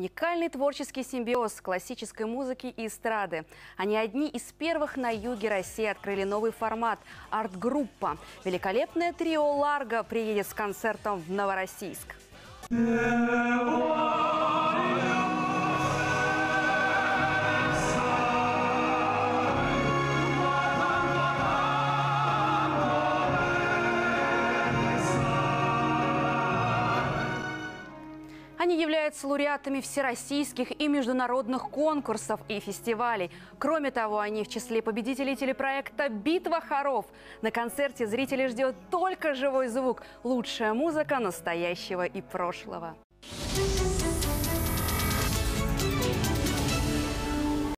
Уникальный творческий симбиоз классической музыки и эстрады. Они одни из первых на юге России открыли новый формат – арт-группа. Великолепное трио «Ларго» приедет с концертом в Новороссийск. Они являются лауреатами всероссийских и международных конкурсов и фестивалей. Кроме того, они в числе победителей телепроекта «Битва хоров». На концерте зрители ждет только живой звук, лучшая музыка настоящего и прошлого. Thank